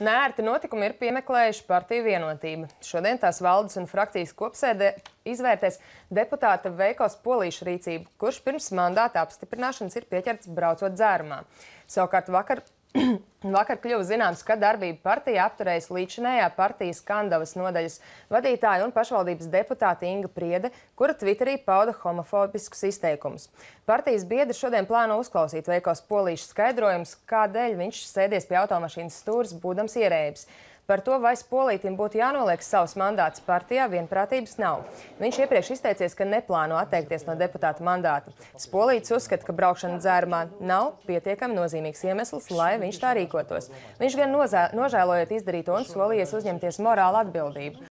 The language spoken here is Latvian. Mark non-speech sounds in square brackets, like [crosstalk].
Nērti notikumi ir piemeklējuši partiju vienotību. Šodien tās valdes un frakcijas kopsēdē izvērtēs deputāta Veikos Polīša rīcību, kurš pirms mandāta apstiprināšanas ir pieķerts braucot dzērumā. Savukārt vakar [clears throat] Vakar kļuva zināms, ka darbību partija apturējas līdzinējā partijas Kandavas nodaļas vadītāja un pašvaldības deputāta Inga Priede, kura Twitterī pauda homofobiskus izteikumus. Partijas biedri šodien plāno uzklausīt Veikos Polīša skaidrojums, kādēļ viņš sēdies pie automašīnas stūras, būdams ierēbis. Par to, vai Spolītim būtu jānoliek savs mandāts partijā, vienprātības nav. Viņš iepriekš izteicies, ka neplāno atteikties no deputāta mandāta. Spolīts uzskata, ka braukšana dzērumā nav pietiekami nozīmīgs iemesls, lai viņš tā rīkotos. Viņš gan nožēlojot izdarīto un solījies uzņemties morālu atbildību.